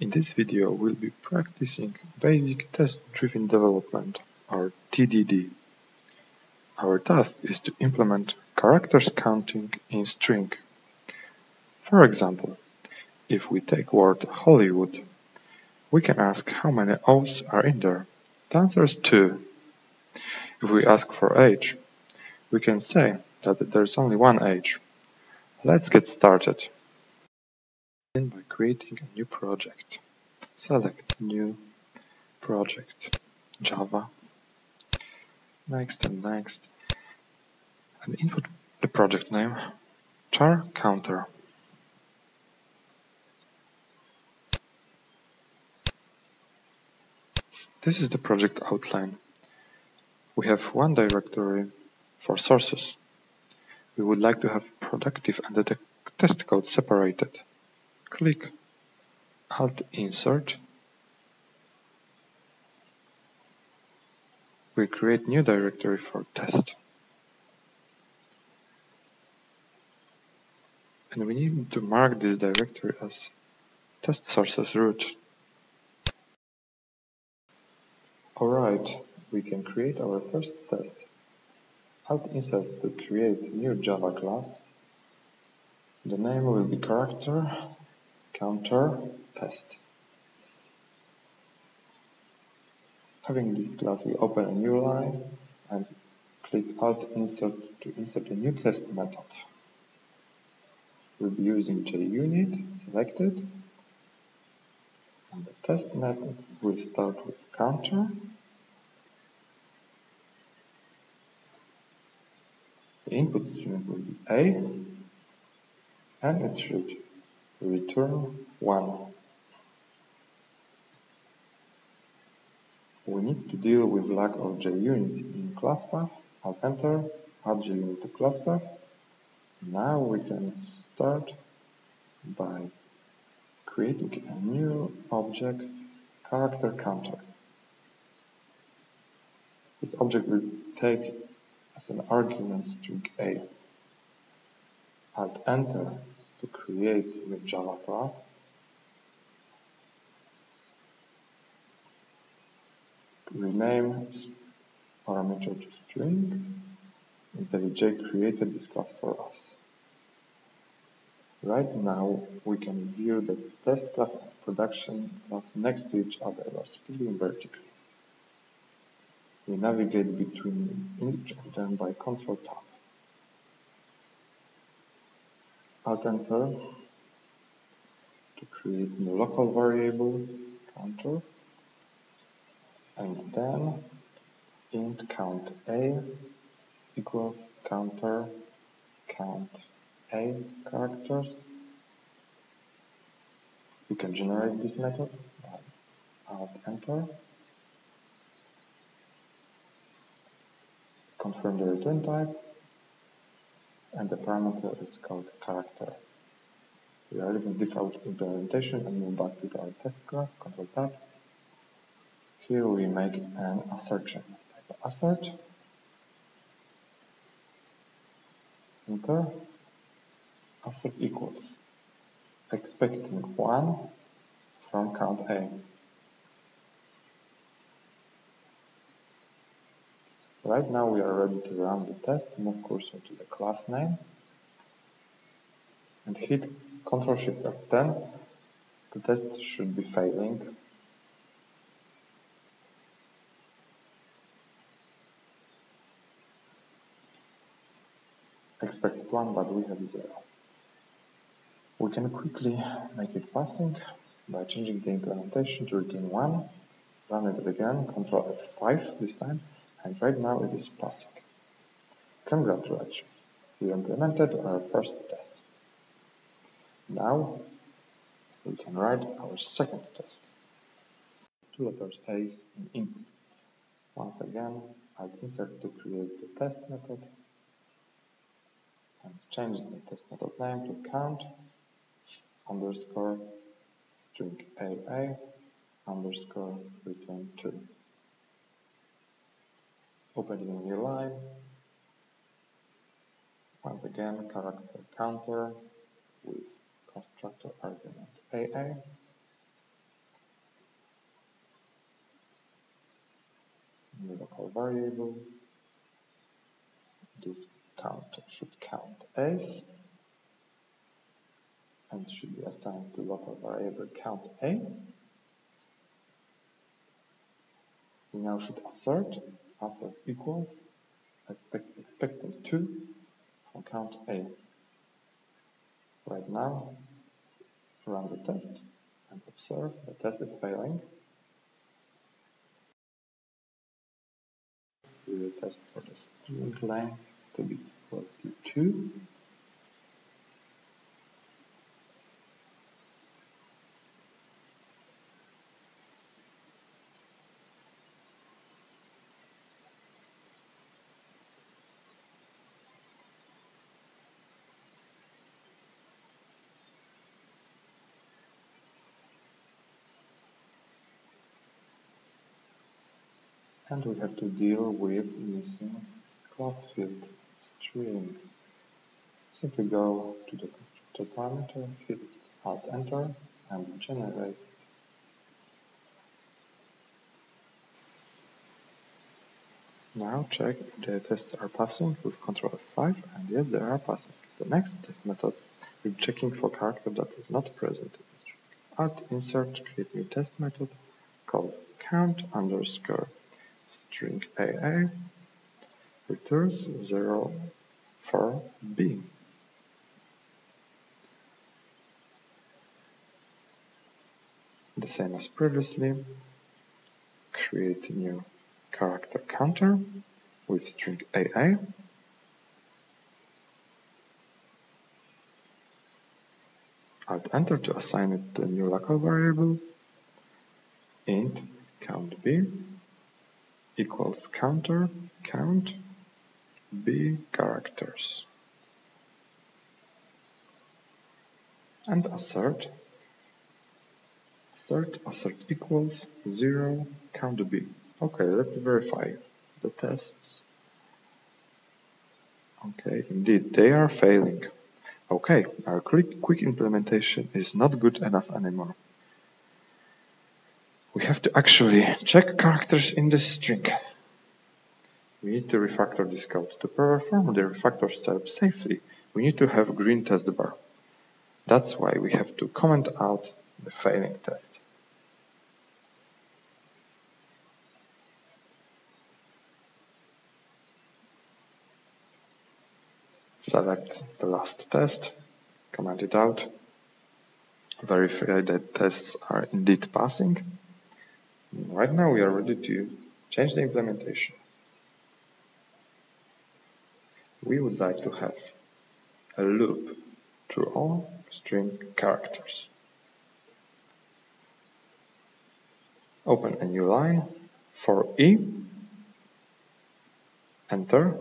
In this video we'll be practicing Basic Test-Driven Development or TDD. Our task is to implement characters counting in string. For example, if we take word Hollywood, we can ask how many O's are in there. The answer is 2. If we ask for age, we can say that there's only one age. Let's get started. Begin by creating a new project. Select New Project Java. Next and next. And input the project name char counter. This is the project outline. We have one directory for sources. We would like to have productive and the test code separated. Click Alt Insert. We create new directory for test. And we need to mark this directory as test sources root. Alright, we can create our first test. Alt insert to create new Java class. The name will be character counter test. Having this class, we open a new line and click Alt Insert to insert a new test method. We'll be using JUnit selected. And the test method will start with counter. The input string will be A and it should return 1. We need to deal with lack of JUnit in class path. Alt enter, add JUnit to class path. Now we can start by creating a new object character counter. This object will take as an argument string A. Alt enter to create in a Java class. Rename parameter to string. IntelliJ created this class for us. Right now, we can view the test class and production class next to each other by vertically. We navigate between each of them by Control Tab. Alt enter to create new local variable counter and then int count a equals counter count a characters. We can generate this method by alt enter. Confirm the return type and the parameter is called character. We are leaving default implementation and move back to our test class, Control Tab. Here we make an assertion. Type assert, enter, assert equals expecting 1 from count A. Right now we are ready to run the test. Move cursor to the class name and hit Ctrl Shift F10. The test should be failing. Expected 1, but we have 0. We can quickly make it passing by changing the implementation to return 1. Run it again, Ctrl F5 this time and right now it is passing. Congratulations, we implemented our first test. Now we can write our second test. Two letters A's in input. Once again, Alt Insert to create the test method and change the test method name to count underscore string AA underscore return 2 opening a new line. Once again, character counter with constructor argument AA. New local variable. This counter should count as and should be assigned to local variable count A. We now should assert assert equals, expect, expecting 2 from count A. Right now, run the test and observe the test is failing. We will test for the string length to be equal to 2 and we have to deal with missing class field string. Simply go to the constructor parameter, hit Alt Enter and generate. Now check if the tests are passing with Ctrl F5 and yes they are passing. The next test method is checking for character that is not present in the string. Alt insert create new test method called count underscore string AA returns 0 for B. The same as previously, create a new character counter with string AA. Alt enter to assign it a new local variable int count b equals counter count b characters. And assert assert assert equals 0 count b. Okay let's verify the tests. Okay indeed they are failing. Okay our quick, quick implementation is not good enough anymore we have to actually check characters in the string. We need to refactor this code. To perform the refactor step safely, we need to have green test bar. That's why we have to comment out the failing test. Select the last test, comment it out, verify that tests are indeed passing, Right now we are ready to change the implementation. We would like to have a loop through all string characters. Open a new line for E, enter,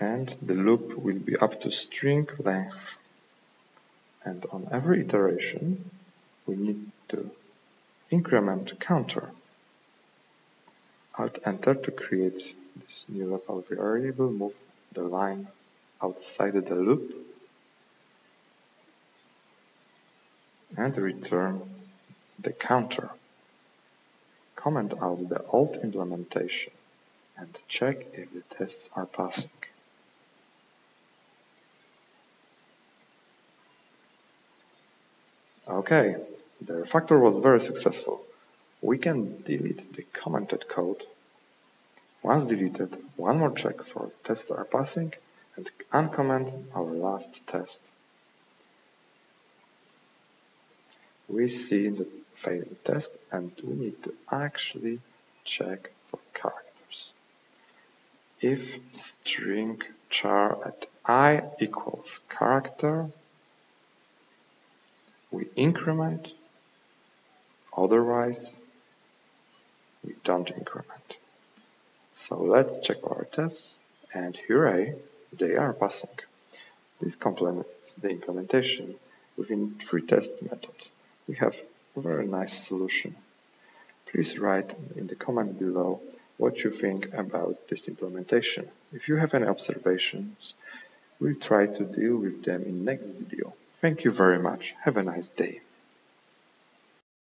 and the loop will be up to string length. And on every iteration, we need to increment counter. Alt enter to create this new local variable, move the line outside the loop and return the counter. Comment out the old implementation and check if the tests are passing. Okay, the refactor was very successful. We can delete the commented code. Once deleted, one more check for tests are passing and uncomment our last test. We see the failing test and we need to actually check for characters. If string char at i equals character, we increment Otherwise, we don't increment. So let's check our tests and hooray, they are passing. This complements the implementation within free test method. We have a very nice solution. Please write in the comment below what you think about this implementation. If you have any observations, we'll try to deal with them in next video. Thank you very much. Have a nice day.